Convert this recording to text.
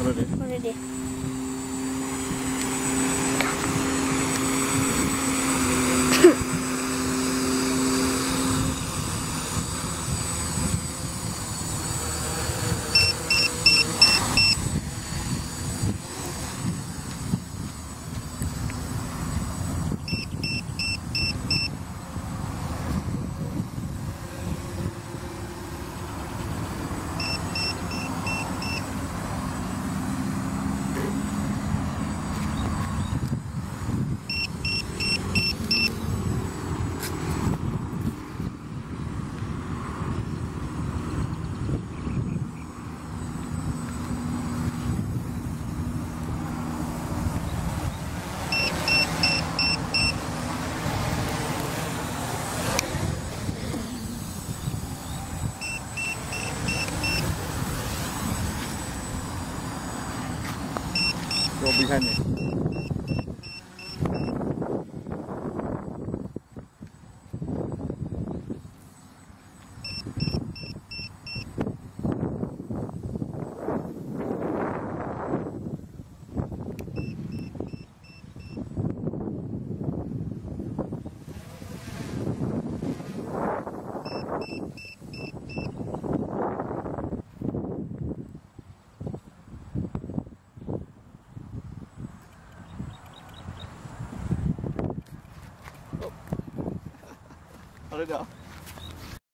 これで。これで Go behind me. 好了哥。